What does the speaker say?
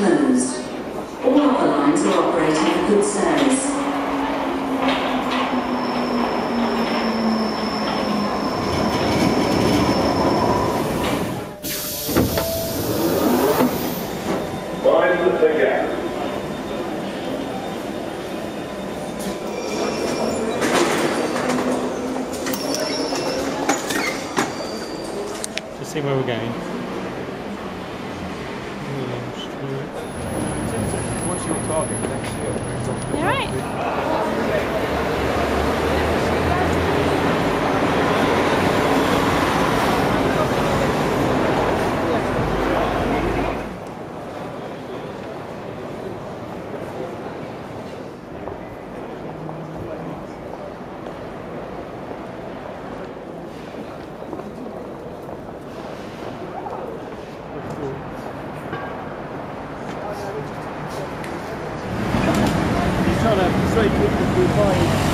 closed. All other lines are operating at good service. see where we're going. Right. He's trying to persuade people